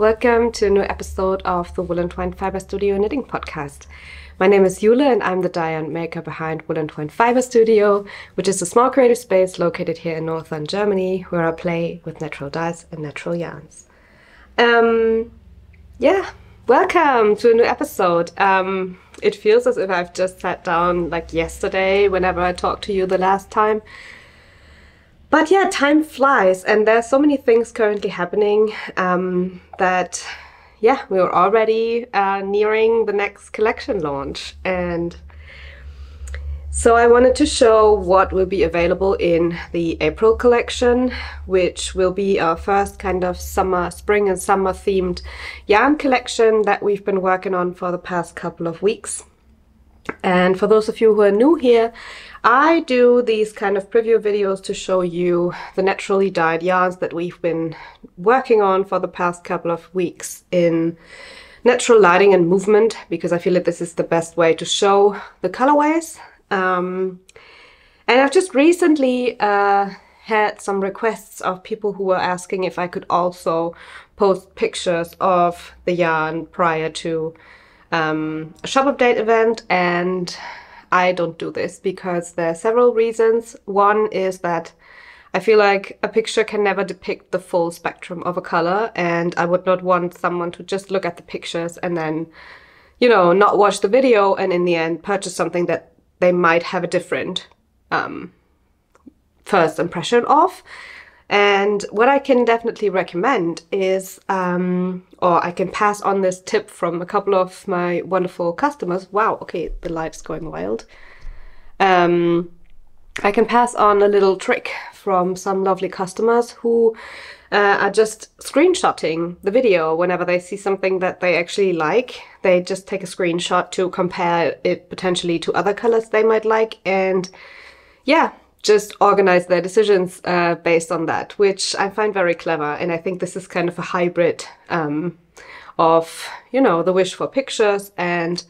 Welcome to a new episode of the Woollentwine Fiber Studio Knitting Podcast. My name is Jule, and I'm the dye and maker behind Woollentwine Fiber Studio, which is a small creative space located here in northern Germany where I play with natural dyes and natural yarns. Um, yeah, welcome to a new episode. Um, it feels as if I've just sat down like yesterday whenever I talked to you the last time. But yeah, time flies, and there's so many things currently happening um, that, yeah, we're already uh, nearing the next collection launch. And so I wanted to show what will be available in the April collection, which will be our first kind of summer, spring and summer themed yarn collection that we've been working on for the past couple of weeks. And for those of you who are new here, I do these kind of preview videos to show you the naturally dyed yarns that we've been working on for the past couple of weeks in natural lighting and movement because I feel that this is the best way to show the colorways. Um, and I've just recently uh, had some requests of people who were asking if I could also post pictures of the yarn prior to um, a shop update event and I don't do this because there are several reasons. One is that I feel like a picture can never depict the full spectrum of a color and I would not want someone to just look at the pictures and then, you know, not watch the video and in the end purchase something that they might have a different um, first impression of. And what I can definitely recommend is, um, or I can pass on this tip from a couple of my wonderful customers. Wow, okay, the light's going wild. Um, I can pass on a little trick from some lovely customers who uh, are just screenshotting the video whenever they see something that they actually like. They just take a screenshot to compare it potentially to other colors they might like and yeah, just organize their decisions uh, based on that, which I find very clever. And I think this is kind of a hybrid um, of, you know, the wish for pictures and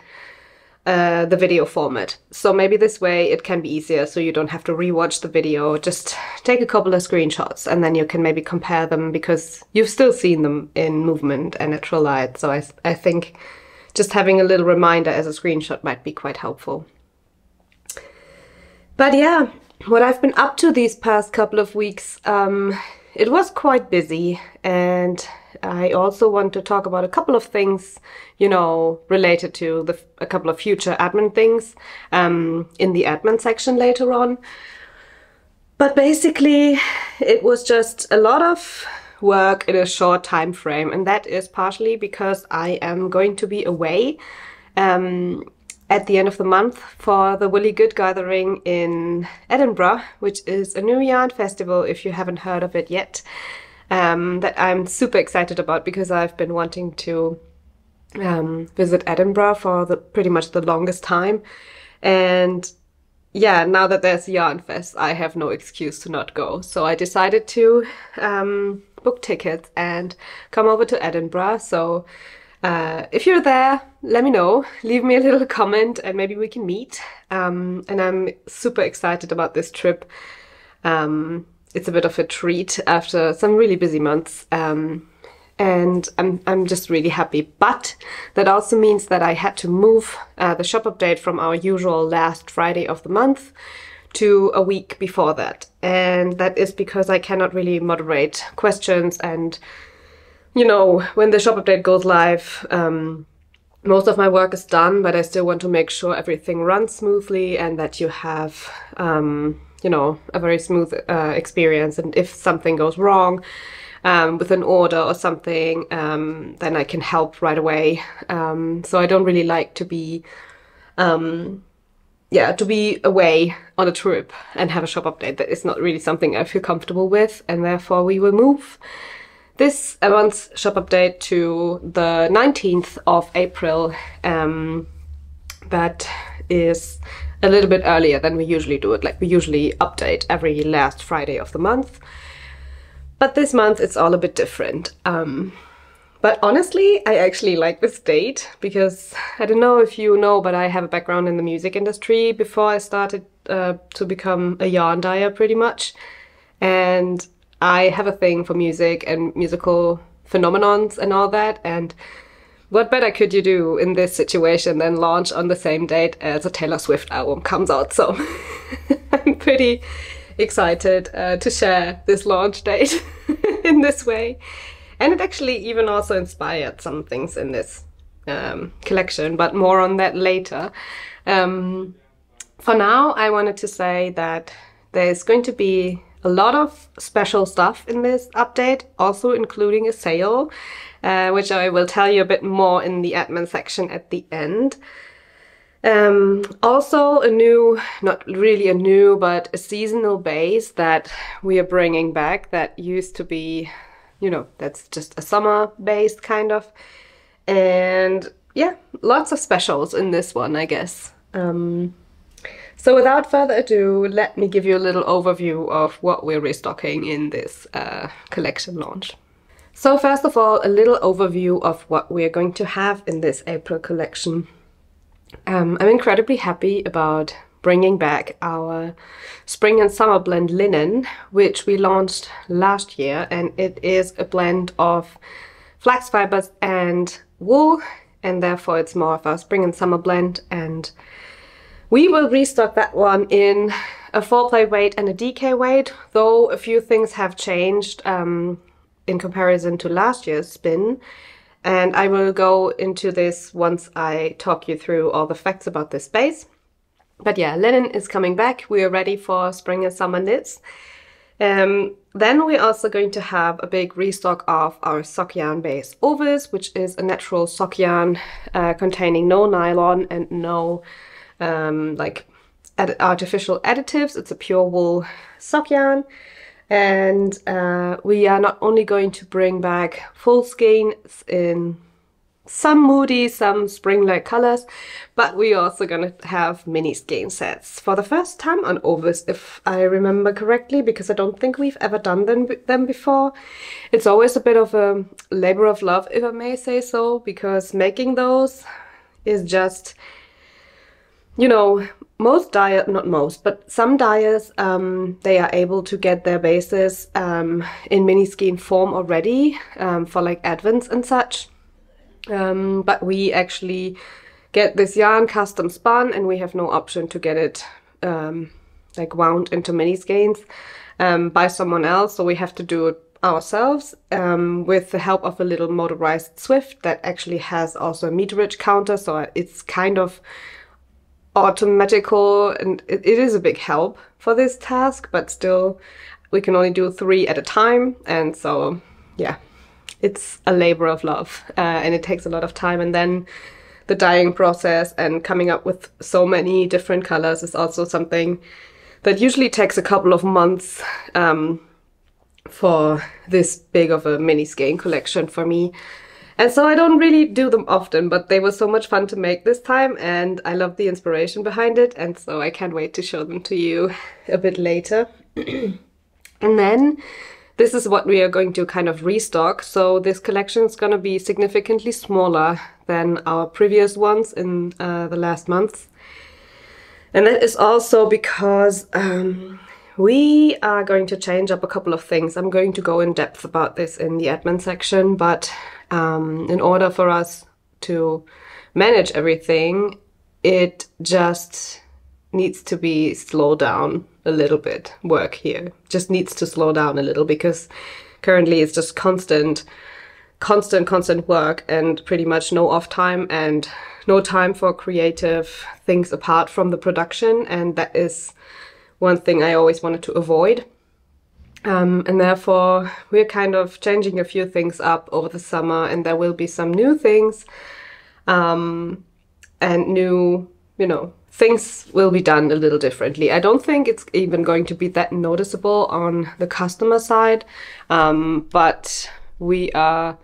uh, the video format. So maybe this way it can be easier so you don't have to rewatch the video. Just take a couple of screenshots and then you can maybe compare them because you've still seen them in movement and natural light. So I, I think just having a little reminder as a screenshot might be quite helpful. But yeah, what I've been up to these past couple of weeks, um, it was quite busy and I also want to talk about a couple of things, you know, related to the, a couple of future admin things um, in the admin section later on. But basically, it was just a lot of work in a short time frame, and that is partially because I am going to be away. Um, at the end of the month for the Woolly Good Gathering in Edinburgh, which is a new yarn festival if you haven't heard of it yet, um, that I'm super excited about because I've been wanting to um, visit Edinburgh for the, pretty much the longest time. And yeah, now that there's Yarn Fest, I have no excuse to not go. So I decided to um, book tickets and come over to Edinburgh. So uh, if you're there, let me know. Leave me a little comment and maybe we can meet. Um, and I'm super excited about this trip. Um, it's a bit of a treat after some really busy months. Um, and I'm, I'm just really happy. But that also means that I had to move uh, the shop update from our usual last Friday of the month to a week before that. And that is because I cannot really moderate questions and you know, when the shop update goes live, um, most of my work is done, but I still want to make sure everything runs smoothly and that you have, um, you know, a very smooth uh, experience. And if something goes wrong um, with an order or something, um, then I can help right away. Um, so I don't really like to be, um, yeah, to be away on a trip and have a shop update. That is not really something I feel comfortable with, and therefore we will move this month's shop update to the 19th of April. Um, that is a little bit earlier than we usually do it. Like we usually update every last Friday of the month. But this month it's all a bit different. Um, but honestly, I actually like this date because I don't know if you know, but I have a background in the music industry before I started uh, to become a yarn dyer pretty much. And I have a thing for music and musical phenomenons and all that. And what better could you do in this situation than launch on the same date as a Taylor Swift album comes out? So I'm pretty excited uh, to share this launch date in this way. And it actually even also inspired some things in this um, collection, but more on that later. Um, for now, I wanted to say that there's going to be a lot of special stuff in this update, also including a sale, uh, which I will tell you a bit more in the admin section at the end. Um, also a new, not really a new, but a seasonal base that we are bringing back that used to be, you know, that's just a summer based kind of. And yeah, lots of specials in this one, I guess. Um, so without further ado, let me give you a little overview of what we're restocking in this uh, collection launch. So first of all, a little overview of what we're going to have in this April collection. Um, I'm incredibly happy about bringing back our spring and summer blend linen, which we launched last year, and it is a blend of flax fibers and wool, and therefore it's more of a spring and summer blend, and we will restock that one in a four ply weight and a DK weight, though a few things have changed um, in comparison to last year's spin. And I will go into this once I talk you through all the facts about this base. But yeah, linen is coming back. We are ready for spring and summer knits. Um, then we're also going to have a big restock of our sock yarn base Ovis, which is a natural sock yarn uh, containing no nylon and no um, like artificial additives. It's a pure wool sock yarn. And uh, we are not only going to bring back full skeins in some moody, some spring-like colors, but we're also gonna have mini skein sets for the first time on Ovis, if I remember correctly, because I don't think we've ever done them, them before. It's always a bit of a labor of love, if I may say so, because making those is just you know, most dyers, not most, but some dyers, um, they are able to get their bases um, in mini skein form already um, for like advents and such. Um, but we actually get this yarn custom spun and we have no option to get it um, like wound into mini skeins um, by someone else. So we have to do it ourselves um, with the help of a little motorized Swift that actually has also a meterage counter. So it's kind of automatical and it, it is a big help for this task, but still we can only do three at a time. And so, yeah, it's a labor of love uh, and it takes a lot of time. And then the dyeing process and coming up with so many different colors is also something that usually takes a couple of months um, for this big of a mini skein collection for me. And so I don't really do them often, but they were so much fun to make this time and I love the inspiration behind it and so I can't wait to show them to you a bit later. and then this is what we are going to kind of restock. So this collection is going to be significantly smaller than our previous ones in uh, the last months. And that is also because um, we are going to change up a couple of things. I'm going to go in depth about this in the admin section, but um, in order for us to manage everything, it just needs to be slowed down a little bit. Work here just needs to slow down a little because currently it's just constant, constant, constant work and pretty much no off time and no time for creative things apart from the production. And that is one thing I always wanted to avoid. Um, and therefore, we're kind of changing a few things up over the summer, and there will be some new things um, and new, you know, things will be done a little differently. I don't think it's even going to be that noticeable on the customer side, um, but we are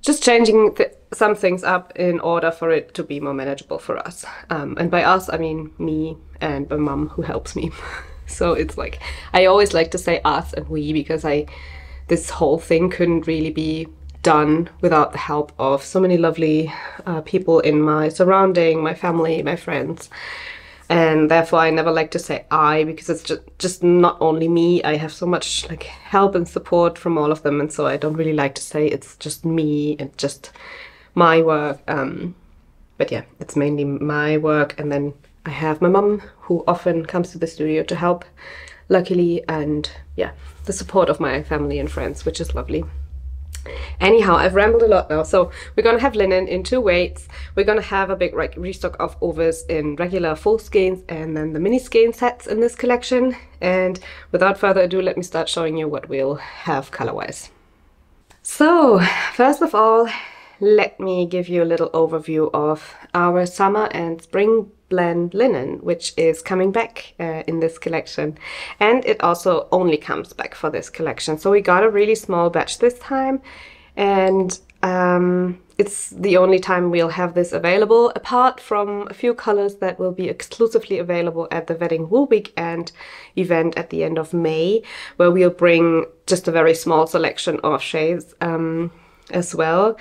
just changing th some things up in order for it to be more manageable for us. Um, and by us, I mean me and my mum who helps me. So it's like, I always like to say us and we because I, this whole thing couldn't really be done without the help of so many lovely uh, people in my surrounding, my family, my friends. and therefore I never like to say I because it's just just not only me. I have so much like help and support from all of them, and so I don't really like to say it's just me and just my work. Um, but yeah, it's mainly my work, and then I have my mum who often comes to the studio to help, luckily, and yeah, the support of my family and friends, which is lovely. Anyhow, I've rambled a lot now. So we're gonna have linen in two weights. We're gonna have a big restock of Ovis in regular full skeins and then the mini skein sets in this collection. And without further ado, let me start showing you what we'll have color-wise. So first of all, let me give you a little overview of our summer and spring blend linen, which is coming back uh, in this collection. And it also only comes back for this collection. So we got a really small batch this time and um, it's the only time we'll have this available apart from a few colors that will be exclusively available at the Wedding Wool Weekend event at the end of May where we'll bring just a very small selection of shades um, as well.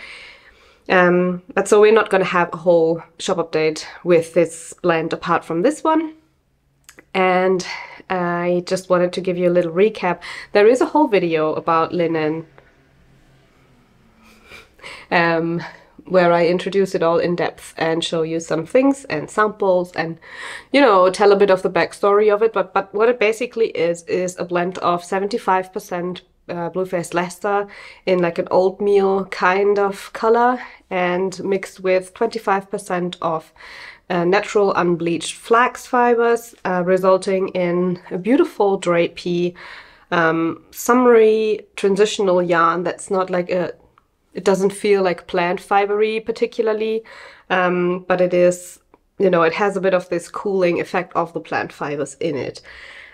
Um, but so we're not going to have a whole shop update with this blend apart from this one. And I just wanted to give you a little recap. There is a whole video about linen um, where I introduce it all in depth and show you some things and samples and, you know, tell a bit of the backstory of it. But, but what it basically is, is a blend of 75% uh, Bluefaced Leicester in like an oatmeal kind of color and mixed with 25% of uh, natural unbleached flax fibers, uh, resulting in a beautiful drapey, um, summery transitional yarn that's not like a, it doesn't feel like plant fibery particularly, um, but it is, you know, it has a bit of this cooling effect of the plant fibers in it.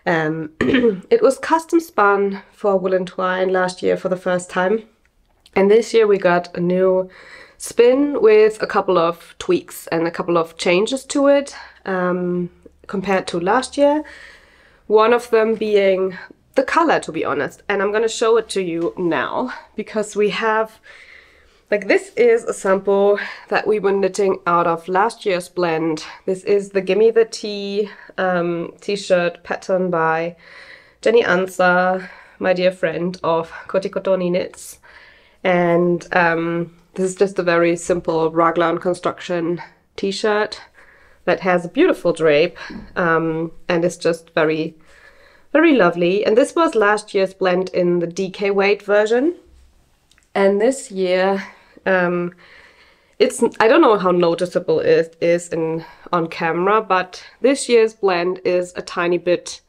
Um, it was custom spun for Woollentwine last year for the first time. And this year we got a new spin with a couple of tweaks and a couple of changes to it um, compared to last year. One of them being the color, to be honest. And I'm going to show it to you now because we have like this is a sample that we were knitting out of last year's blend. This is the Gimme the Tea um, t-shirt pattern by Jenny Ansah, my dear friend of Kotikotoni Knits. And um, this is just a very simple raglan construction t-shirt that has a beautiful drape um, and it's just very, very lovely. And this was last year's blend in the DK weight version. And this year um, it's I don't know how noticeable it is in on camera, but this year's blend is a tiny bit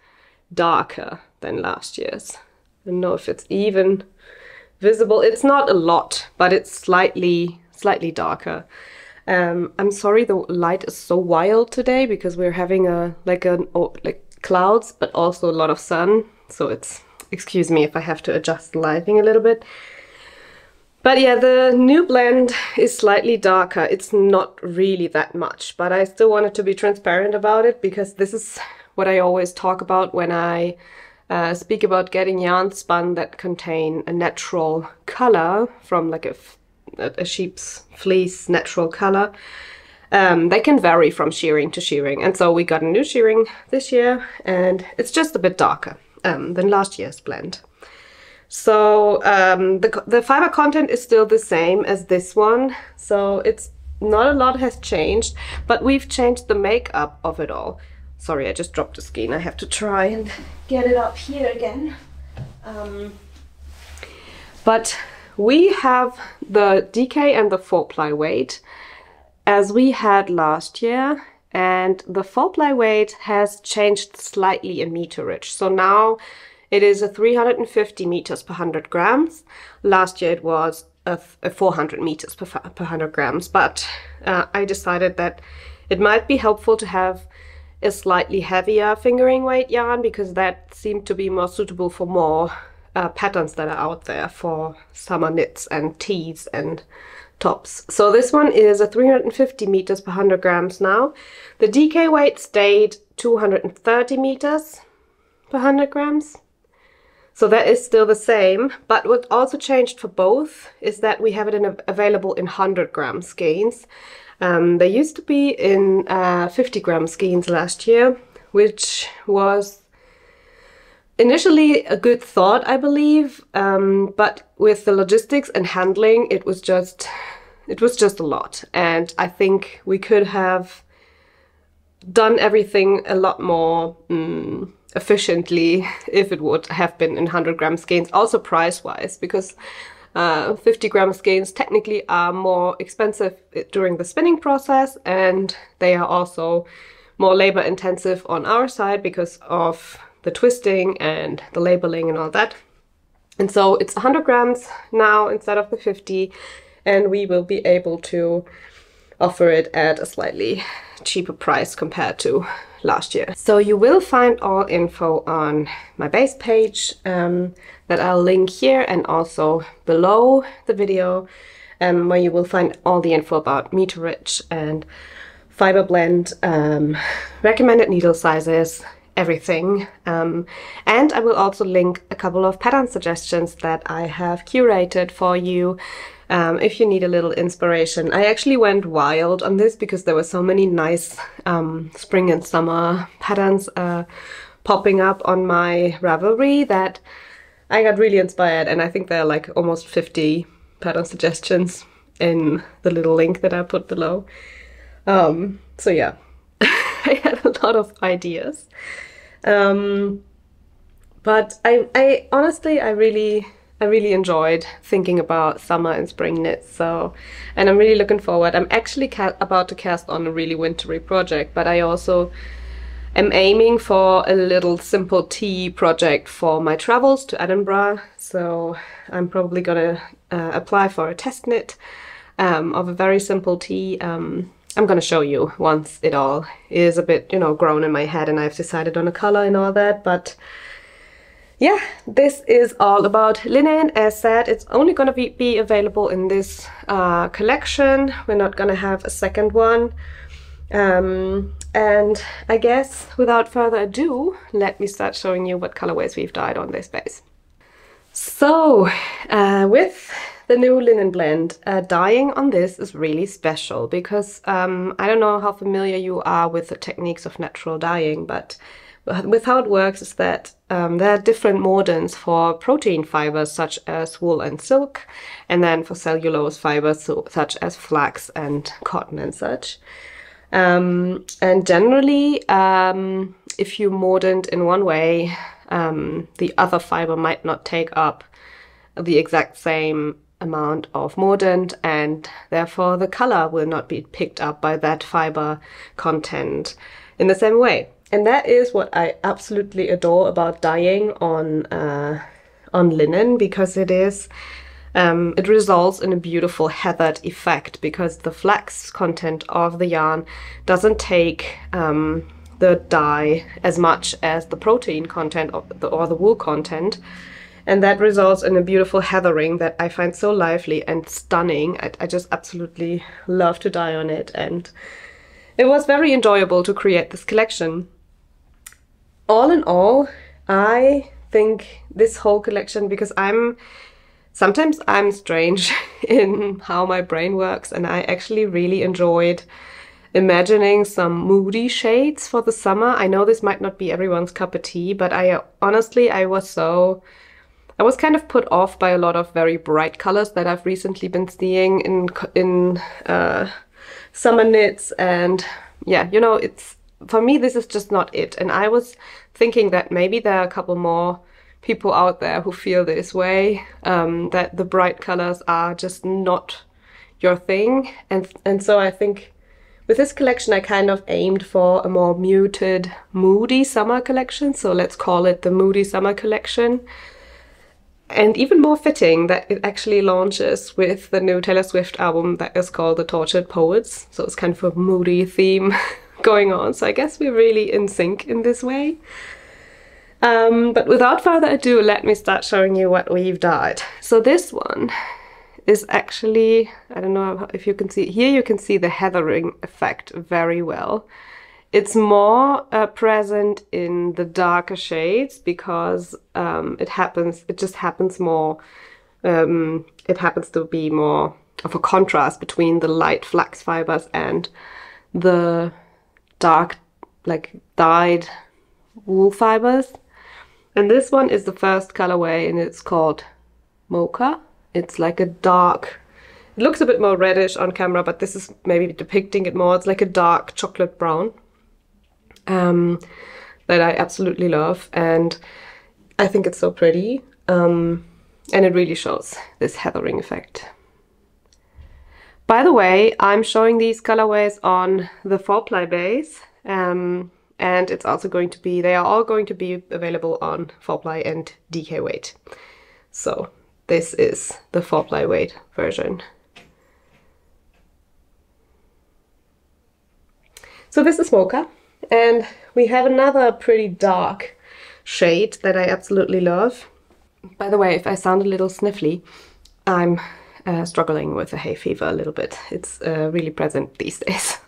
darker than last year's. I don't know if it's even visible. It's not a lot, but it's slightly slightly darker. Um, I'm sorry the light is so wild today because we're having a like a oh, like clouds, but also a lot of sun. So it's excuse me if I have to adjust the lighting a little bit. But yeah, the new blend is slightly darker. It's not really that much, but I still wanted to be transparent about it because this is what I always talk about when I uh, speak about getting yarn spun that contain a natural color from like a, a sheep's fleece natural color. Um, they can vary from shearing to shearing. And so we got a new shearing this year and it's just a bit darker um, than last year's blend. So um, the, the fiber content is still the same as this one. So it's not a lot has changed, but we've changed the makeup of it all. Sorry, I just dropped the skein. I have to try and get it up here again. Um, but we have the DK and the 4-ply weight as we had last year and the 4-ply weight has changed slightly in meterage. So now it is a 350 meters per 100 grams. Last year it was a, a 400 meters per, per 100 grams, but uh, I decided that it might be helpful to have a slightly heavier fingering weight yarn because that seemed to be more suitable for more uh, patterns that are out there for summer knits and tees and tops. So this one is a 350 meters per 100 grams now. The DK weight stayed 230 meters per 100 grams. So that is still the same, but what also changed for both is that we have it in available in 100 gram skeins. Um, they used to be in uh, 50 gram skeins last year, which was initially a good thought, I believe, um, but with the logistics and handling, it was just it was just a lot, and I think we could have done everything a lot more mm, efficiently if it would have been in 100 gram skeins, also price wise, because uh, 50 gram skeins technically are more expensive during the spinning process and they are also more labor intensive on our side because of the twisting and the labeling and all that. And so it's 100 grams now instead of the 50 and we will be able to offer it at a slightly cheaper price compared to last year. So you will find all info on my base page um, that I'll link here and also below the video um, where you will find all the info about meterage and fiber blend, um, recommended needle sizes, everything. Um, and I will also link a couple of pattern suggestions that I have curated for you um, if you need a little inspiration. I actually went wild on this because there were so many nice um, spring and summer patterns uh, popping up on my Ravelry that I got really inspired and I think there are like almost 50 pattern suggestions in the little link that I put below. Um, so yeah, I had a lot of ideas. Um, but I, I honestly, I really, I really enjoyed thinking about summer and spring knits. So, and I'm really looking forward. I'm actually about to cast on a really wintry project, but I also am aiming for a little simple tee project for my travels to Edinburgh. So I'm probably gonna uh, apply for a test knit um, of a very simple tee. Um, I'm gonna show you once it all is a bit, you know, grown in my head and I've decided on a color and all that, but yeah, this is all about linen. As said, it's only gonna be, be available in this uh, collection. We're not gonna have a second one. Um, and I guess without further ado, let me start showing you what colorways we've dyed on this base. So, uh, with the new linen blend. Uh, dyeing on this is really special because um, I don't know how familiar you are with the techniques of natural dyeing, but with how it works is that um, there are different mordants for protein fibers such as wool and silk, and then for cellulose fibers so, such as flax and cotton and such. Um, and generally, um, if you mordant in one way, um, the other fiber might not take up the exact same amount of mordant and therefore the color will not be picked up by that fiber content in the same way. And that is what I absolutely adore about dyeing on uh, on linen because it is um, it results in a beautiful heathered effect because the flax content of the yarn doesn't take um, the dye as much as the protein content the, or the wool content and that results in a beautiful heathering that I find so lively and stunning. I, I just absolutely love to dye on it and it was very enjoyable to create this collection. All in all, I think this whole collection, because I'm sometimes I'm strange in how my brain works and I actually really enjoyed imagining some moody shades for the summer. I know this might not be everyone's cup of tea, but I honestly, I was so I was kind of put off by a lot of very bright colors that I've recently been seeing in in uh, summer knits and yeah, you know, it's for me this is just not it. And I was thinking that maybe there are a couple more people out there who feel this way, um, that the bright colors are just not your thing. And and so I think with this collection I kind of aimed for a more muted, moody summer collection. So let's call it the Moody Summer Collection. And even more fitting that it actually launches with the new Taylor Swift album that is called The Tortured Poets. So it's kind of a moody theme going on. So I guess we're really in sync in this way. Um, but without further ado, let me start showing you what we've dyed. So this one is actually, I don't know if you can see, here you can see the heathering effect very well. It's more uh, present in the darker shades because um, it happens, it just happens more, um, it happens to be more of a contrast between the light flax fibers and the dark, like dyed wool fibers. And this one is the first colorway and it's called Mocha. It's like a dark, it looks a bit more reddish on camera, but this is maybe depicting it more. It's like a dark chocolate brown um, that I absolutely love. And I think it's so pretty. Um, and it really shows this heathering effect. By the way, I'm showing these colorways on the 4-ply base. Um, and it's also going to be, they are all going to be available on 4-ply and DK weight. So this is the 4-ply weight version. So this is Mocha and we have another pretty dark shade that I absolutely love. By the way, if I sound a little sniffly, I'm uh, struggling with a hay fever a little bit. It's uh, really present these days.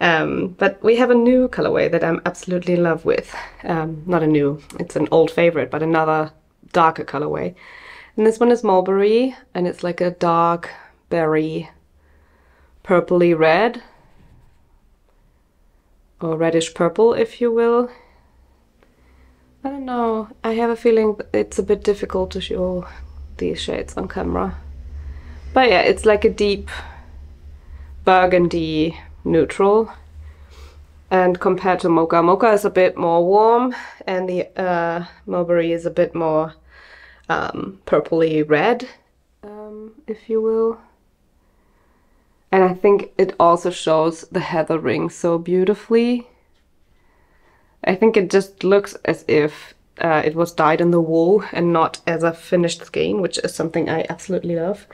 um, but we have a new colorway that I'm absolutely in love with. Um, not a new, it's an old favorite, but another darker colorway. And this one is mulberry, and it's like a dark berry, purpley red, or reddish purple, if you will. I don't know, I have a feeling it's a bit difficult to show these shades on camera. But yeah, it's like a deep burgundy neutral. And compared to Mocha, Mocha is a bit more warm and the uh, Mulberry is a bit more um, purpley red, um, if you will. And I think it also shows the heathering so beautifully. I think it just looks as if uh, it was dyed in the wool and not as a finished skein, which is something I absolutely love.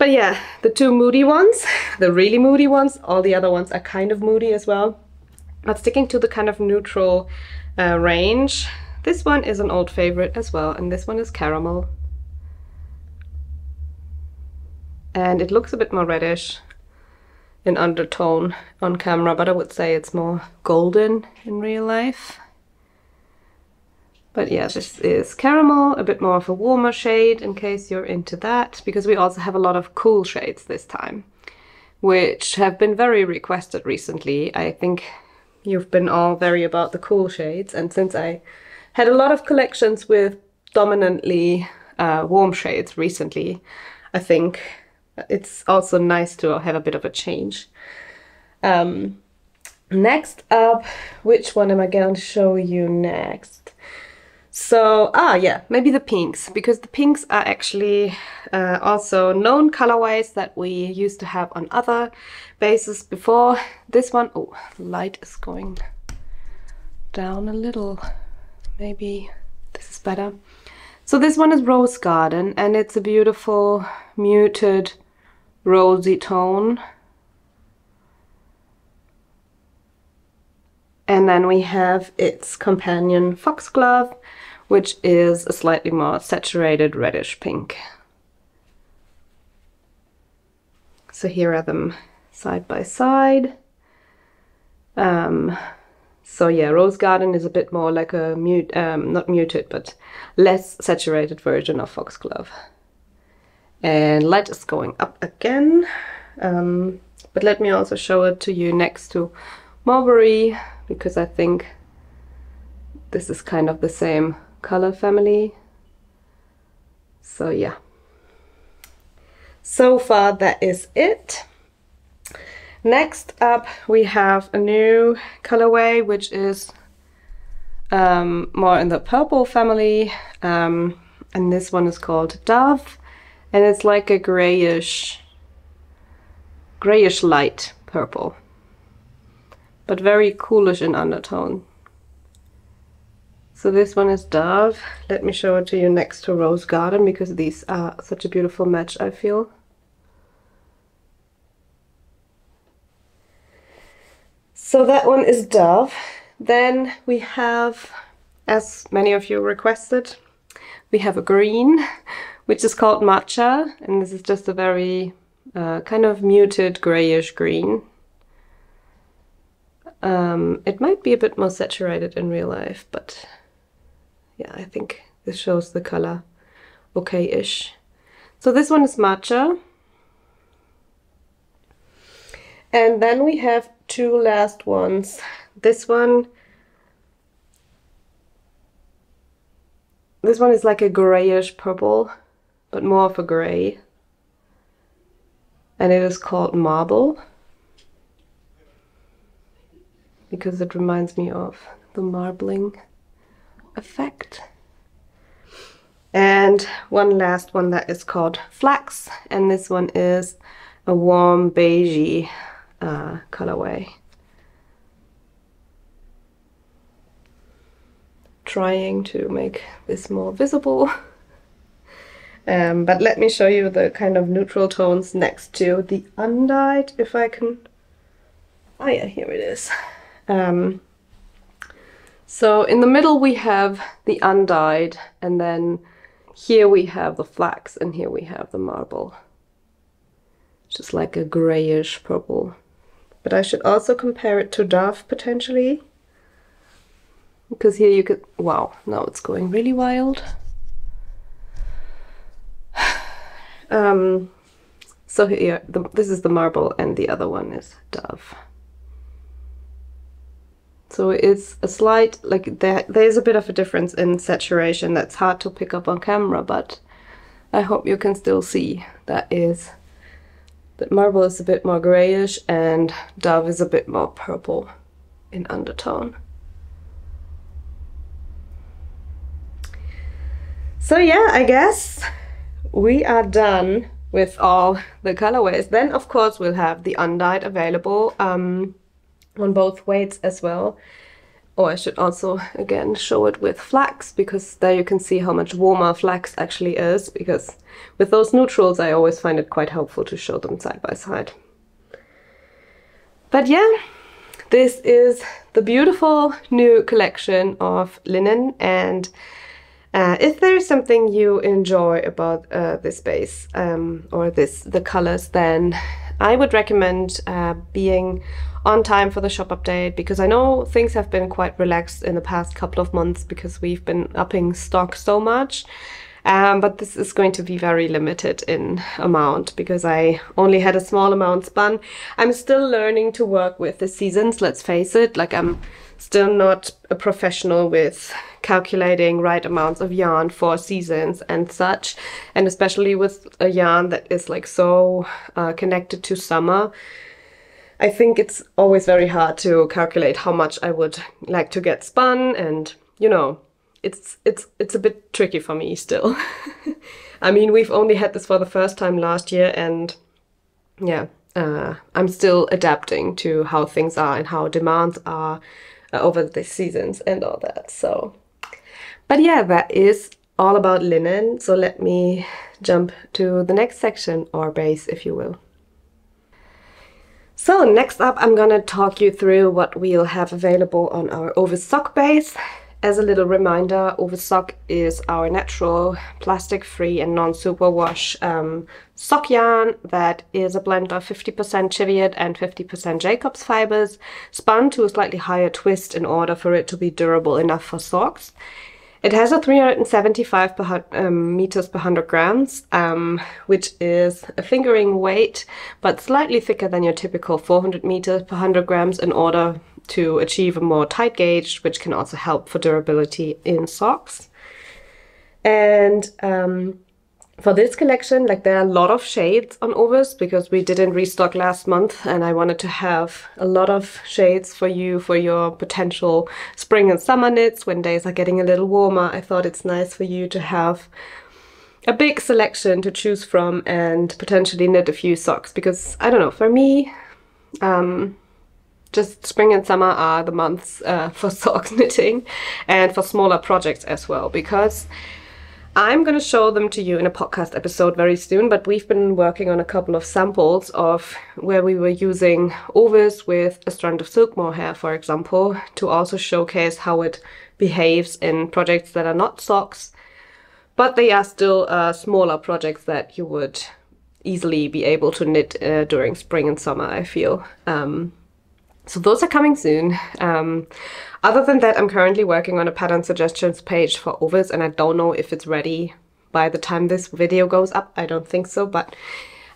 But yeah, the two moody ones, the really moody ones, all the other ones are kind of moody as well. But sticking to the kind of neutral uh, range, this one is an old favorite as well, and this one is caramel. And it looks a bit more reddish in undertone on camera, but I would say it's more golden in real life. But yeah, this is caramel, a bit more of a warmer shade in case you're into that, because we also have a lot of cool shades this time, which have been very requested recently. I think you've been all very about the cool shades, and since I had a lot of collections with dominantly uh, warm shades recently, I think it's also nice to have a bit of a change. Um, next up, which one am I going to show you next? So, ah, yeah, maybe the pinks, because the pinks are actually uh, also known colorways that we used to have on other bases before. This one, oh, light is going down a little. Maybe this is better. So this one is Rose Garden, and it's a beautiful muted rosy tone. And then we have its companion Foxglove, which is a slightly more saturated reddish pink. So here are them side by side. Um, so yeah, Rose Garden is a bit more like a mute, um, not muted, but less saturated version of Foxglove. And light is going up again. Um, but let me also show it to you next to Mulberry, because I think this is kind of the same color family. So yeah. So far that is it. Next up we have a new colorway which is um, more in the purple family um, and this one is called Dove and it's like a grayish grayish light purple but very coolish in undertone. So this one is Dove. Let me show it to you next to Rose Garden because these are such a beautiful match, I feel. So that one is Dove. Then we have, as many of you requested, we have a green, which is called Matcha. And this is just a very uh, kind of muted grayish green. Um, it might be a bit more saturated in real life, but yeah, I think this shows the color okay-ish. So this one is matcha, And then we have two last ones. This one, this one is like a grayish purple, but more of a gray. And it is called Marble because it reminds me of the marbling effect. And one last one that is called Flax, and this one is a warm beigey uh, colorway. Trying to make this more visible. Um, but let me show you the kind of neutral tones next to the undyed, if I can... Oh yeah, here it is. Um, so in the middle we have the undyed and then here we have the flax and here we have the marble. Just like a grayish purple. But I should also compare it to Dove potentially. Because here you could, wow, now it's going really wild. um, so here, the, this is the marble and the other one is Dove. So it's a slight, like there, there's a bit of a difference in saturation that's hard to pick up on camera, but I hope you can still see that is, that marble is a bit more grayish and dove is a bit more purple in undertone. So yeah, I guess we are done with all the colorways. Then of course we'll have the undyed available. Um, on both weights as well. Or I should also again show it with flax because there you can see how much warmer flax actually is because with those neutrals I always find it quite helpful to show them side by side. But yeah, this is the beautiful new collection of linen and uh, if there's something you enjoy about uh, this base um, or this the colors then I would recommend uh, being on time for the shop update because I know things have been quite relaxed in the past couple of months because we've been upping stock so much. Um, but this is going to be very limited in amount because I only had a small amount spun. I'm still learning to work with the seasons, let's face it. Like I'm still not a professional with calculating right amounts of yarn for seasons and such. And especially with a yarn that is like so uh, connected to summer. I think it's always very hard to calculate how much I would like to get spun and you know it's it's it's a bit tricky for me still. I mean we've only had this for the first time last year and yeah uh, I'm still adapting to how things are and how demands are uh, over the seasons and all that so but yeah that is all about linen so let me jump to the next section or base if you will. So next up I'm gonna talk you through what we'll have available on our Ovis sock base. As a little reminder, Ovis sock is our natural plastic-free and non-superwash um, sock yarn that is a blend of 50% Cheviot and 50% Jacobs fibers, spun to a slightly higher twist in order for it to be durable enough for socks. It has a 375 per, um, meters per 100 grams, um, which is a fingering weight, but slightly thicker than your typical 400 meters per 100 grams in order to achieve a more tight gauge, which can also help for durability in socks. And um, for this collection, like there are a lot of shades on Ovis because we didn't restock last month and I wanted to have a lot of shades for you for your potential spring and summer knits when days are getting a little warmer. I thought it's nice for you to have a big selection to choose from and potentially knit a few socks because I don't know, for me, um, just spring and summer are the months uh, for sock knitting and for smaller projects as well because I'm going to show them to you in a podcast episode very soon, but we've been working on a couple of samples of where we were using Ovis with a strand of silk mohair, for example, to also showcase how it behaves in projects that are not socks, but they are still uh, smaller projects that you would easily be able to knit uh, during spring and summer, I feel. Um, so those are coming soon. Um, other than that, I'm currently working on a pattern suggestions page for Ovis and I don't know if it's ready by the time this video goes up. I don't think so, but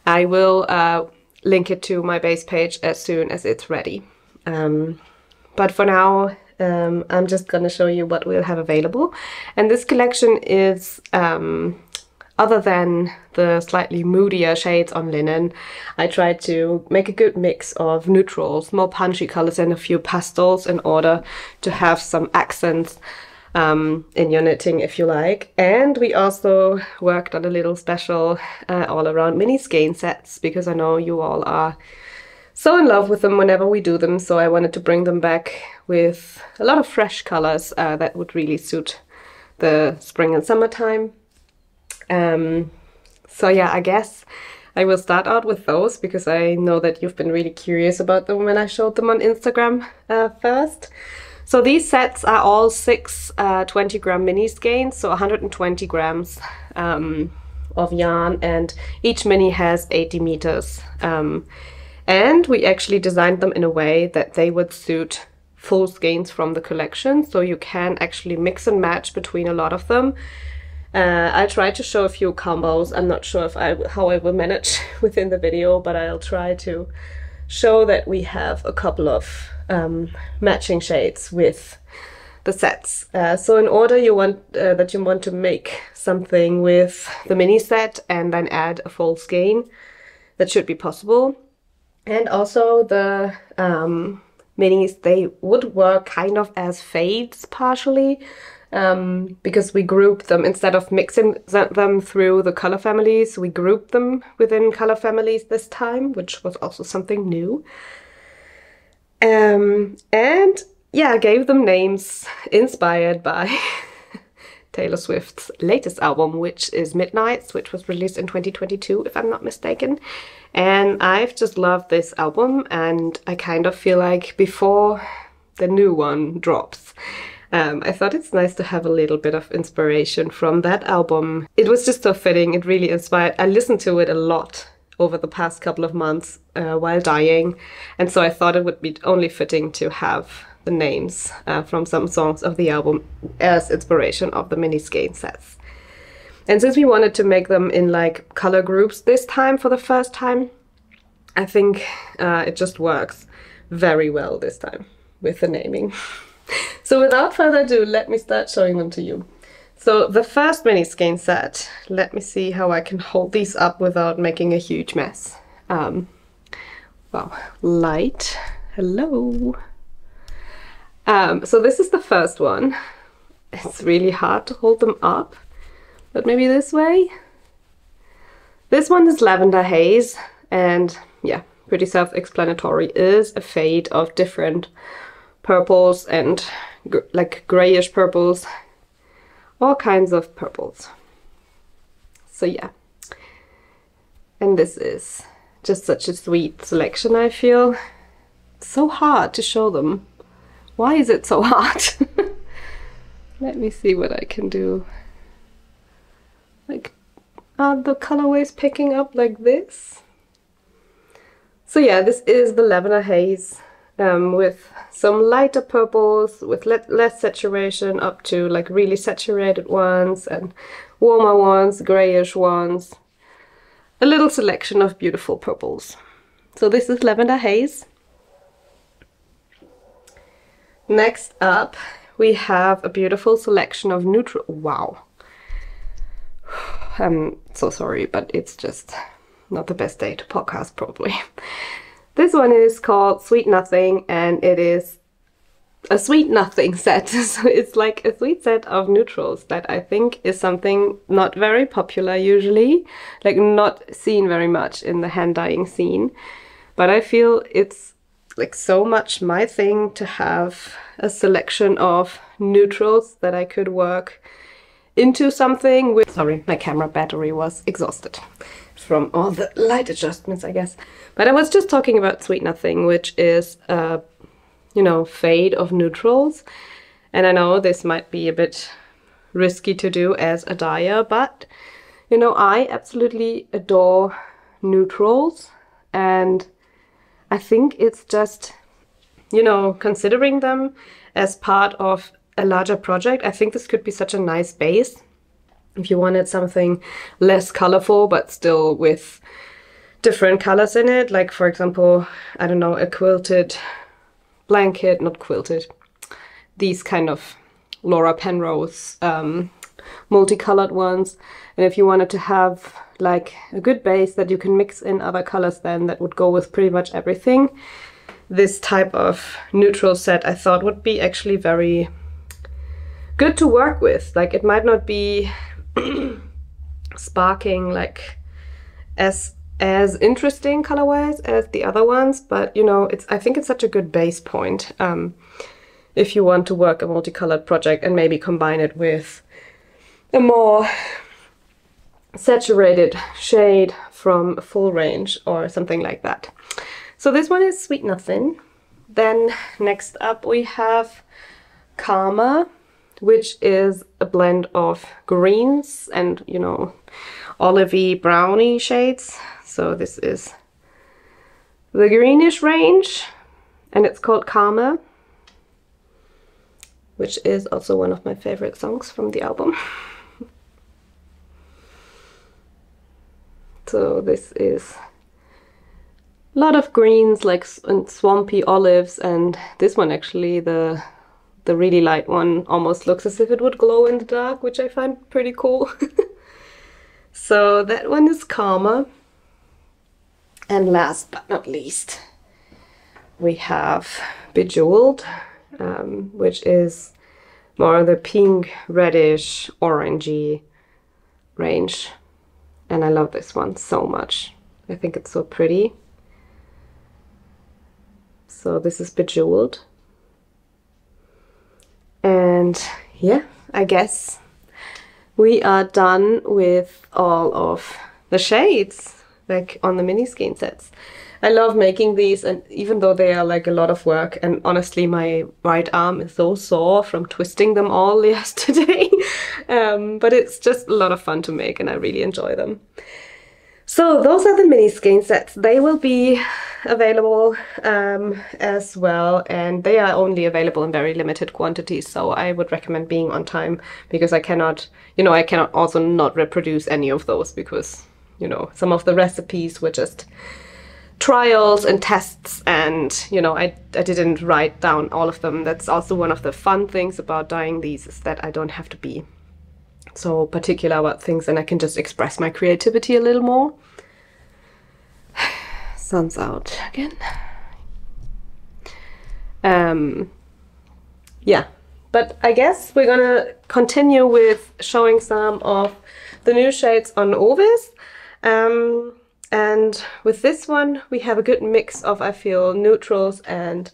I will uh, link it to my base page as soon as it's ready. Um, but for now, um, I'm just gonna show you what we'll have available. And this collection is, um, other than the slightly moodier shades on linen, I tried to make a good mix of neutrals, more punchy colors and a few pastels in order to have some accents um, in your knitting if you like. And we also worked on a little special uh, all around mini skein sets because I know you all are so in love with them whenever we do them. So I wanted to bring them back with a lot of fresh colors uh, that would really suit the spring and summertime. Um, so yeah, I guess I will start out with those because I know that you've been really curious about them when I showed them on Instagram uh, first. So these sets are all six uh, 20 gram mini skeins, so 120 grams um, of yarn, and each mini has 80 meters. Um, and we actually designed them in a way that they would suit full skeins from the collection, so you can actually mix and match between a lot of them. Uh, I tried to show a few combos. I'm not sure if I how I will manage within the video, but I'll try to show that we have a couple of um, matching shades with the sets. Uh, so in order you want uh, that you want to make something with the mini set and then add a full skein, that should be possible. And also the um, minis, they would work kind of as fades partially um, because we group them instead of mixing them through the color families, we group them within color families this time, which was also something new. Um, and yeah, I gave them names inspired by Taylor Swift's latest album, which is Midnights, which was released in 2022, if I'm not mistaken. And I've just loved this album, and I kind of feel like before the new one drops, um, I thought it's nice to have a little bit of inspiration from that album. It was just so fitting, it really inspired. I listened to it a lot over the past couple of months uh, while dyeing, And so I thought it would be only fitting to have the names uh, from some songs of the album as inspiration of the mini skein sets. And since we wanted to make them in like color groups this time for the first time, I think uh, it just works very well this time with the naming. so without further ado, let me start showing them to you. So the first mini skein set, let me see how I can hold these up without making a huge mess. Um, well, light, hello. Um, so this is the first one. It's really hard to hold them up, but maybe this way. This one is Lavender Haze, and yeah, pretty self-explanatory, is a fade of different purples and gr like grayish purples all kinds of purples. So yeah. And this is just such a sweet selection, I feel. so hard to show them. Why is it so hard? Let me see what I can do. Like, are the colorways picking up like this? So yeah, this is the Lavender Haze um, with some lighter purples with le less saturation up to like really saturated ones and warmer ones, grayish ones. A little selection of beautiful purples. So this is Lavender Haze. Next up we have a beautiful selection of neutral... Wow. I'm so sorry, but it's just not the best day to podcast probably. This one is called Sweet Nothing and it is a sweet nothing set. so it's like a sweet set of neutrals that I think is something not very popular usually, like not seen very much in the hand dyeing scene. But I feel it's like so much my thing to have a selection of neutrals that I could work into something with... Sorry, my camera battery was exhausted from all the light adjustments, I guess. But I was just talking about Sweet Nothing, which is a, you know, fade of neutrals. And I know this might be a bit risky to do as a dyer, but, you know, I absolutely adore neutrals. And I think it's just, you know, considering them as part of a larger project, I think this could be such a nice base if you wanted something less colorful but still with different colors in it. Like for example, I don't know, a quilted blanket, not quilted, these kind of Laura Penrose um, multicolored ones. And if you wanted to have like a good base that you can mix in other colors then that would go with pretty much everything, this type of neutral set I thought would be actually very good to work with. Like it might not be sparking like as as interesting colorwise as the other ones, but you know, it's I think it's such a good base point um, if you want to work a multicolored project and maybe combine it with a more saturated shade from full range or something like that. So this one is Sweet Nothing. Then next up we have Karma, which is a blend of greens and, you know, olivey browny shades. So this is the greenish range and it's called Karma, which is also one of my favorite songs from the album. so this is a lot of greens like and swampy olives and this one actually the the really light one almost looks as if it would glow in the dark which I find pretty cool. So that one is Karma. And last but not least we have Bejeweled um, which is more of the pink reddish orangey range. And I love this one so much. I think it's so pretty. So this is Bejeweled. And yeah, I guess we are done with all of the shades like on the mini skein sets. I love making these and even though they are like a lot of work and honestly my right arm is so sore from twisting them all yesterday um, but it's just a lot of fun to make and I really enjoy them. So those are the mini skein sets. They will be available um, as well and they are only available in very limited quantities so I would recommend being on time because I cannot, you know, I cannot also not reproduce any of those because, you know, some of the recipes were just trials and tests and you know I, I didn't write down all of them that's also one of the fun things about dyeing these is that I don't have to be so particular about things and I can just express my creativity a little more. Sun's out again. Um, yeah, but I guess we're gonna continue with showing some of the new shades on Ovis. Um, and with this one, we have a good mix of, I feel, neutrals and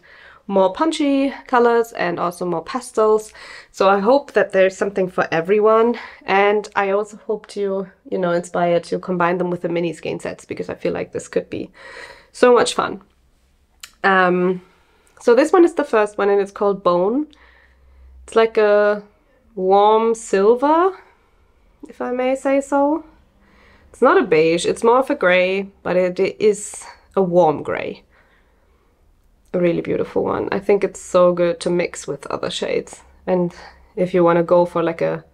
more punchy colors and also more pastels. So I hope that there's something for everyone. And I also hope to, you know, inspire to combine them with the mini skein sets because I feel like this could be so much fun. Um, so this one is the first one and it's called Bone. It's like a warm silver, if I may say so. It's not a beige, it's more of a grey, but it is a warm grey a really beautiful one. I think it's so good to mix with other shades. And if you want to go for like a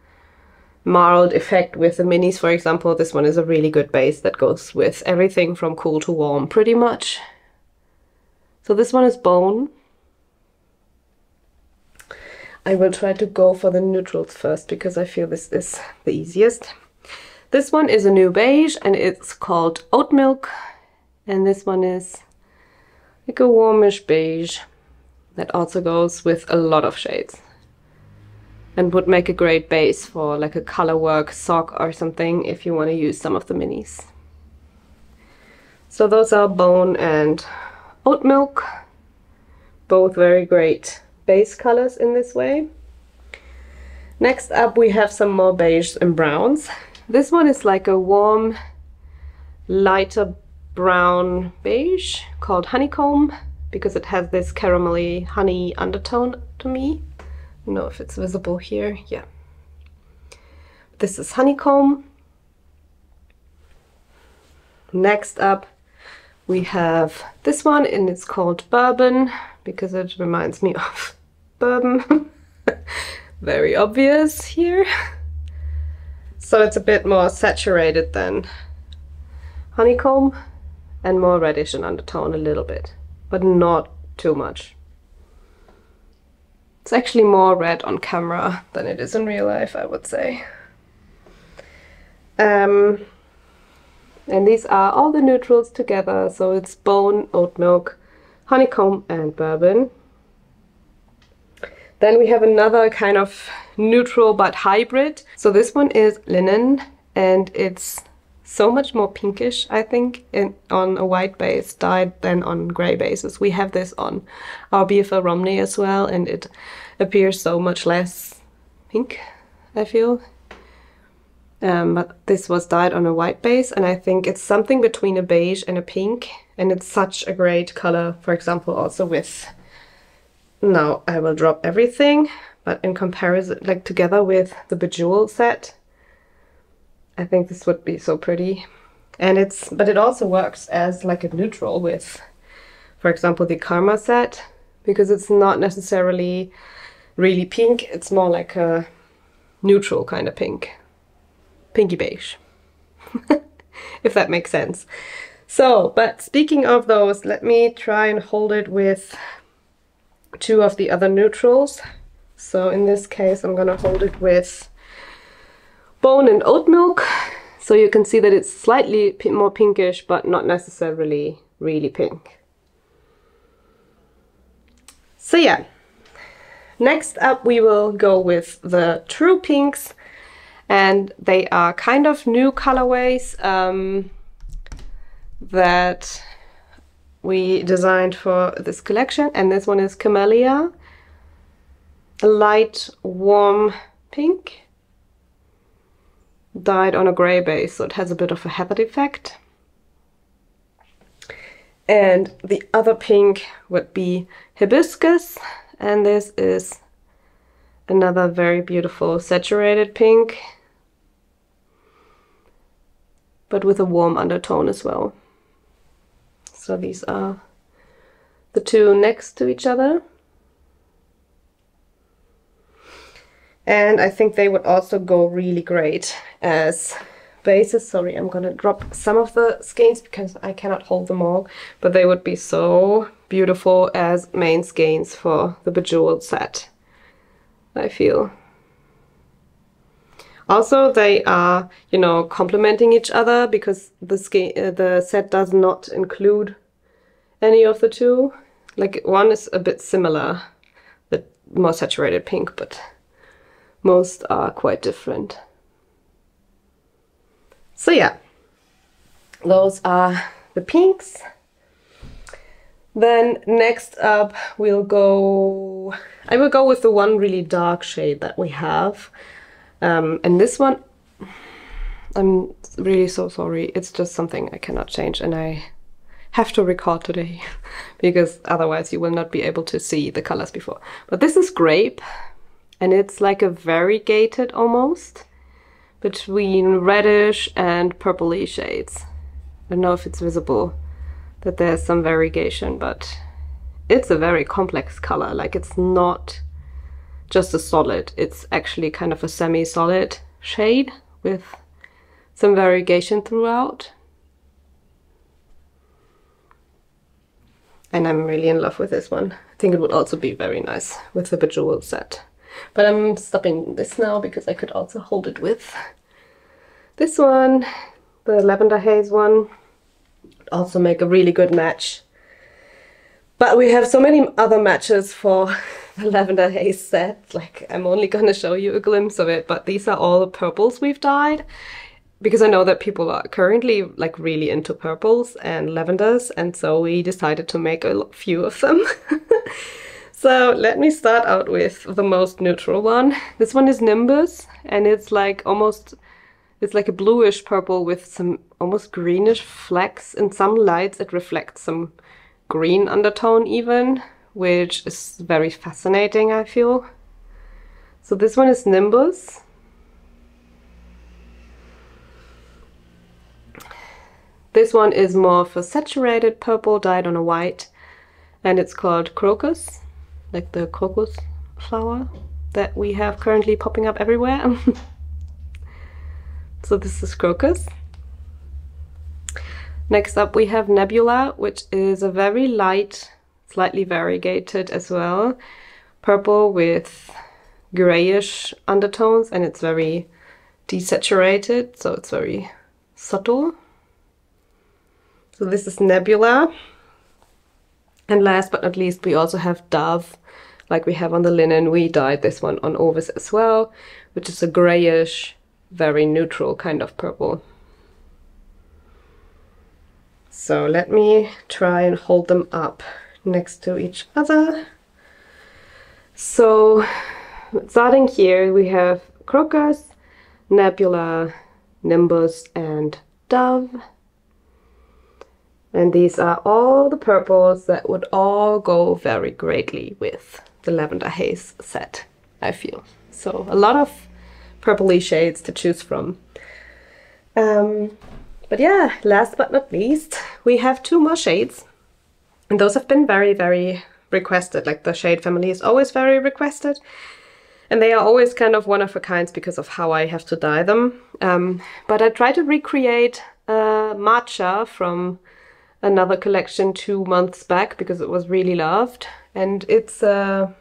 mild effect with the minis, for example, this one is a really good base that goes with everything from cool to warm, pretty much. So this one is Bone. I will try to go for the neutrals first because I feel this is the easiest. This one is a new beige and it's called Oat Milk. And this one is like a warmish beige that also goes with a lot of shades and would make a great base for like a color work sock or something if you want to use some of the minis. So those are Bone and Oat Milk, both very great base colors in this way. Next up we have some more beige and browns. This one is like a warm, lighter brown beige called Honeycomb because it has this caramelly honey undertone to me. I don't know if it's visible here. Yeah. This is Honeycomb. Next up we have this one and it's called Bourbon because it reminds me of bourbon. Very obvious here. So it's a bit more saturated than Honeycomb and more reddish in undertone a little bit, but not too much. It's actually more red on camera than it is in real life, I would say. Um, and these are all the neutrals together, so it's bone, oat milk, honeycomb and bourbon. Then we have another kind of neutral but hybrid. So this one is linen and it's so much more pinkish, I think, in, on a white base dyed than on grey bases. We have this on our BFL Romney as well, and it appears so much less pink, I feel. Um, but this was dyed on a white base, and I think it's something between a beige and a pink, and it's such a great color, for example, also with... Now I will drop everything, but in comparison, like together with the Bejeweled set, I think this would be so pretty. And it's, but it also works as like a neutral with, for example, the Karma set, because it's not necessarily really pink, it's more like a neutral kind of pink. Pinky beige. if that makes sense. So, but speaking of those, let me try and hold it with two of the other neutrals. So in this case, I'm gonna hold it with bone and oat milk. So you can see that it's slightly more pinkish, but not necessarily really pink. So yeah, next up we will go with the True Pinks and they are kind of new colorways um, that we designed for this collection and this one is Camellia, a light warm pink dyed on a grey base, so it has a bit of a heather effect. And the other pink would be hibiscus, and this is another very beautiful saturated pink, but with a warm undertone as well. So these are the two next to each other. And I think they would also go really great as bases. Sorry, I'm gonna drop some of the skeins because I cannot hold them all, but they would be so beautiful as main skeins for the Bejeweled set, I feel. Also, they are, you know, complementing each other because the, uh, the set does not include any of the two. Like, one is a bit similar, the more saturated pink, but most are quite different. So yeah, those are the pinks. Then next up we'll go, I will go with the one really dark shade that we have. Um, and this one, I'm really so sorry. It's just something I cannot change and I have to record today because otherwise you will not be able to see the colors before. But this is grape and it's like a variegated almost between reddish and purpley shades. I don't know if it's visible that there's some variegation, but it's a very complex color. Like it's not just a solid, it's actually kind of a semi-solid shade with some variegation throughout. And I'm really in love with this one. I think it would also be very nice with the Bejeweled set. But I'm stopping this now because I could also hold it with this one, the Lavender Haze one. Also make a really good match. But we have so many other matches for the Lavender Haze set. Like, I'm only gonna show you a glimpse of it, but these are all the purples we've dyed. Because I know that people are currently like really into purples and lavenders, and so we decided to make a few of them. So let me start out with the most neutral one. This one is Nimbus and it's like almost, it's like a bluish purple with some almost greenish flecks. In some lights it reflects some green undertone even, which is very fascinating I feel. So this one is Nimbus. This one is more of a saturated purple dyed on a white and it's called Crocus like the crocus flower that we have currently popping up everywhere. so this is crocus. Next up we have Nebula, which is a very light, slightly variegated as well, purple with grayish undertones and it's very desaturated, so it's very subtle. So this is Nebula. And last but not least, we also have Dove, like we have on the linen. We dyed this one on Ovis as well, which is a grayish, very neutral kind of purple. So let me try and hold them up next to each other. So starting here, we have Crocus, Nebula, Nimbus, and Dove. And these are all the purples that would all go very greatly with the Lavender Haze set, I feel. So a lot of purpley shades to choose from. Um, but yeah, last but not least, we have two more shades. And those have been very, very requested. Like the shade family is always very requested. And they are always kind of one of a kinds because of how I have to dye them. Um, but I try to recreate uh, matcha from another collection two months back because it was really loved. And it's a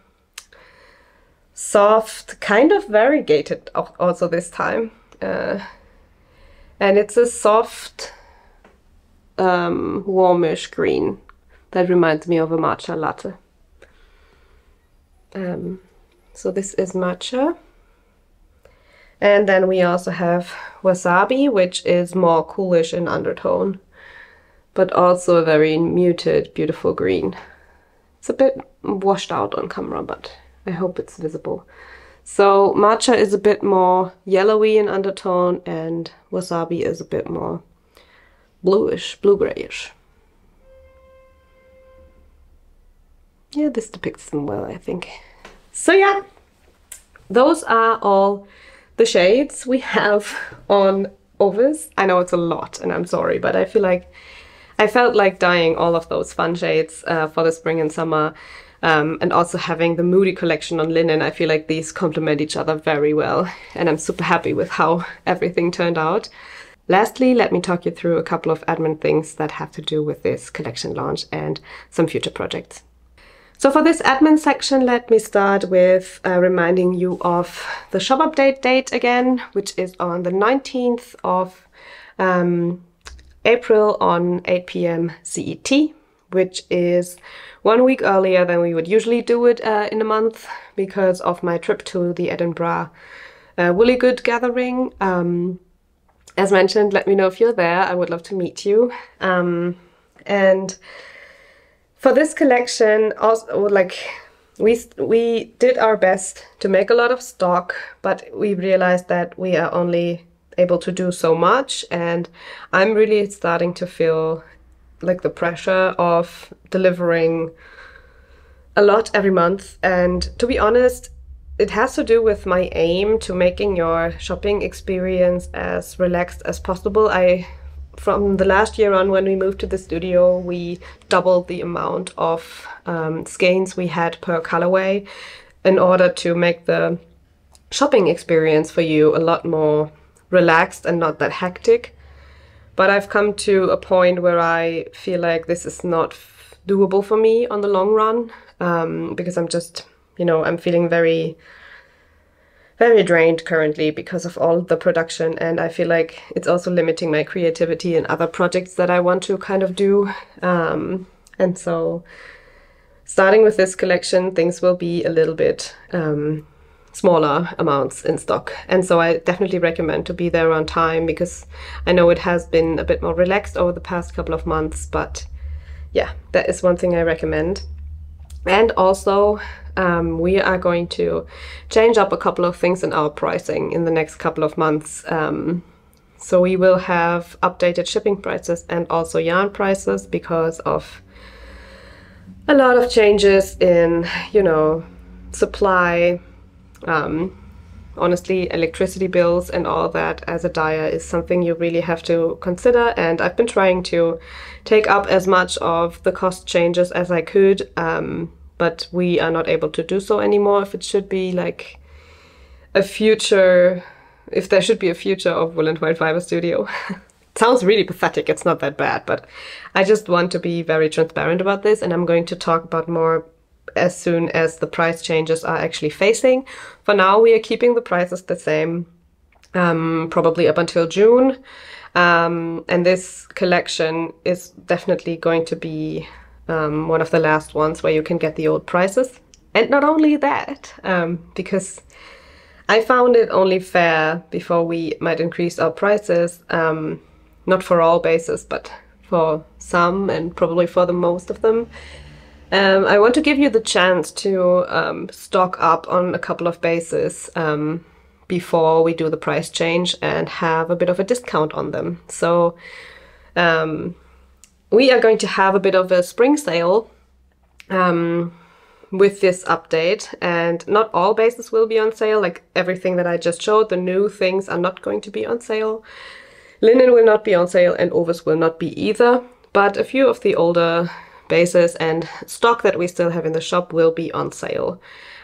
soft, kind of variegated also this time. Uh, and it's a soft, um, warmish green that reminds me of a matcha latte. Um, so this is matcha. And then we also have wasabi, which is more coolish in undertone but also a very muted, beautiful green. It's a bit washed out on camera, but I hope it's visible. So matcha is a bit more yellowy in undertone and wasabi is a bit more bluish, blue-grayish. Yeah, this depicts them well, I think. So yeah, those are all the shades we have on Ovis. I know it's a lot and I'm sorry, but I feel like I felt like dyeing all of those fun shades uh, for the spring and summer. Um, and also having the Moody collection on linen, I feel like these complement each other very well. And I'm super happy with how everything turned out. Lastly, let me talk you through a couple of admin things that have to do with this collection launch and some future projects. So for this admin section, let me start with uh, reminding you of the shop update date again, which is on the 19th of um, April on 8 p.m. CET, which is one week earlier than we would usually do it uh, in a month because of my trip to the Edinburgh uh, Good gathering. Um, as mentioned, let me know if you're there. I would love to meet you. Um, and for this collection, also like we we did our best to make a lot of stock, but we realized that we are only able to do so much and I'm really starting to feel like the pressure of delivering a lot every month and to be honest it has to do with my aim to making your shopping experience as relaxed as possible. I from the last year on when we moved to the studio we doubled the amount of um, skeins we had per colorway in order to make the shopping experience for you a lot more relaxed and not that hectic. But I've come to a point where I feel like this is not doable for me on the long run um, because I'm just, you know, I'm feeling very, very drained currently because of all the production. And I feel like it's also limiting my creativity in other projects that I want to kind of do. Um, and so starting with this collection, things will be a little bit um, smaller amounts in stock. And so I definitely recommend to be there on time because I know it has been a bit more relaxed over the past couple of months, but yeah, that is one thing I recommend. And also, um, we are going to change up a couple of things in our pricing in the next couple of months. Um, so we will have updated shipping prices and also yarn prices because of a lot of changes in, you know, supply, um, honestly, electricity bills and all that as a dyer is something you really have to consider. And I've been trying to take up as much of the cost changes as I could, um, but we are not able to do so anymore. If it should be like a future, if there should be a future of Woollentwine Fiber Studio. sounds really pathetic. It's not that bad, but I just want to be very transparent about this, and I'm going to talk about more as soon as the price changes are actually facing. For now, we are keeping the prices the same, um, probably up until June. Um, and this collection is definitely going to be um, one of the last ones where you can get the old prices. And not only that, um, because I found it only fair before we might increase our prices, um, not for all bases, but for some and probably for the most of them. Um, I want to give you the chance to um, stock up on a couple of bases um, before we do the price change and have a bit of a discount on them. So um, we are going to have a bit of a spring sale um, with this update. And not all bases will be on sale. Like everything that I just showed the new things are not going to be on sale. Linen will not be on sale and Ovis will not be either. But a few of the older bases and stock that we still have in the shop will be on sale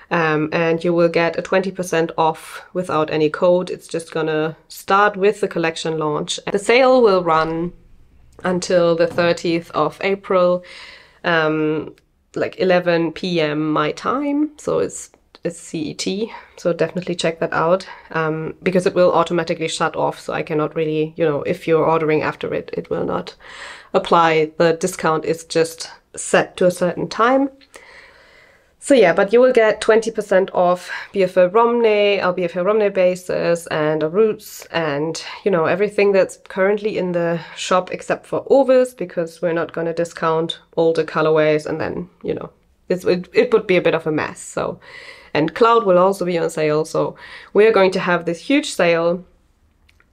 um, and you will get a 20% off without any code it's just gonna start with the collection launch the sale will run until the 30th of April um, like 11 p.m. my time, so it's it's CET. So definitely check that out um, because it will automatically shut off. So I cannot really, you know, if you're ordering after it, it will not apply. The discount is just set to a certain time. So yeah, but you will get 20% off BFL Romney, uh, our BFL Romney bases and our roots and, you know, everything that's currently in the shop except for Ovis because we're not going to discount all the colorways and then, you know, it, it would be a bit of a mess. So, and Cloud will also be on sale. So we are going to have this huge sale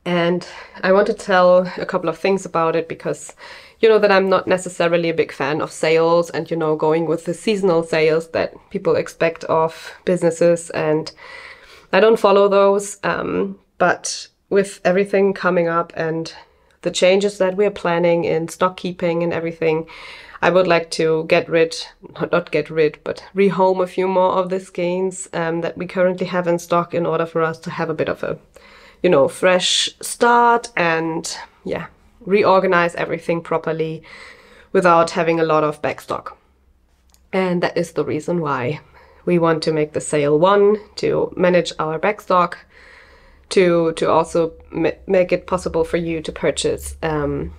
and I want to tell a couple of things about it because you know that I'm not necessarily a big fan of sales and you know going with the seasonal sales that people expect of businesses. And I don't follow those. Um, but with everything coming up and the changes that we're planning in stock keeping and everything I would like to get rid, not get rid, but rehome a few more of the skeins um, that we currently have in stock in order for us to have a bit of a, you know, fresh start and yeah, reorganize everything properly without having a lot of backstock. And that is the reason why we want to make the sale one to manage our backstock, to to also make it possible for you to purchase um,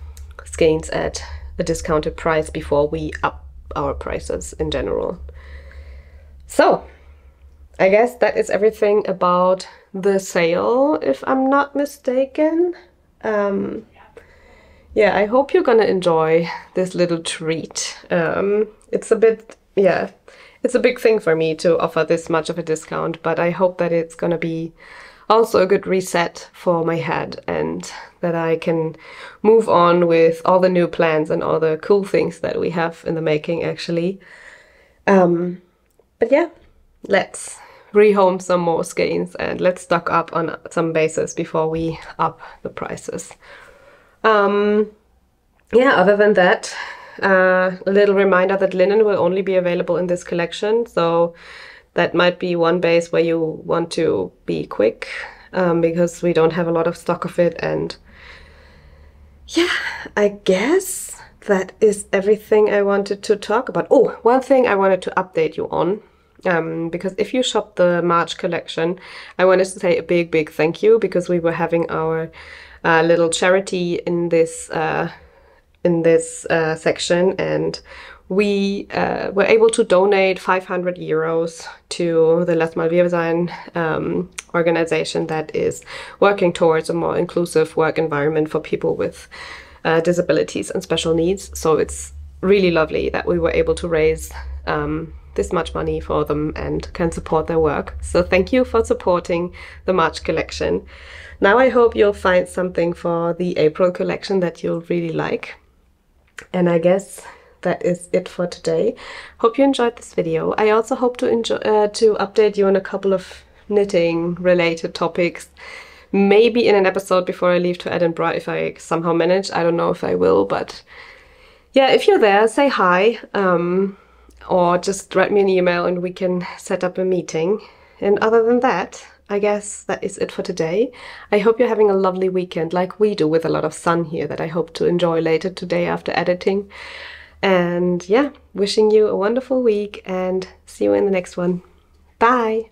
skeins at a discounted price before we up our prices in general. So, I guess that is everything about the sale, if I'm not mistaken. Um, yeah, I hope you're gonna enjoy this little treat. Um, it's a bit, yeah, it's a big thing for me to offer this much of a discount, but I hope that it's gonna be also a good reset for my head and that I can move on with all the new plans and all the cool things that we have in the making actually. Um, but yeah, let's rehome some more skeins and let's stock up on some bases before we up the prices. Um, yeah, other than that, uh, a little reminder that linen will only be available in this collection. So that might be one base where you want to be quick um, because we don't have a lot of stock of it. And yeah, I guess that is everything I wanted to talk about. Oh, one thing I wanted to update you on. Um, because if you shop the March collection, I wanted to say a big, big thank you because we were having our uh, little charity in this uh, in this uh, section, and we uh, were able to donate 500 euros to the Lass mal um, organization that is working towards a more inclusive work environment for people with uh, disabilities and special needs. So it's really lovely that we were able to raise um, this much money for them and can support their work. So thank you for supporting the March collection. Now I hope you'll find something for the April collection that you'll really like. And I guess that is it for today. Hope you enjoyed this video. I also hope to enjoy uh, to update you on a couple of knitting related topics. Maybe in an episode before I leave to Edinburgh if I somehow manage. I don't know if I will, but yeah, if you're there, say hi. Um, or just write me an email and we can set up a meeting. And other than that, I guess that is it for today. I hope you're having a lovely weekend like we do with a lot of sun here that I hope to enjoy later today after editing. And yeah, wishing you a wonderful week and see you in the next one. Bye!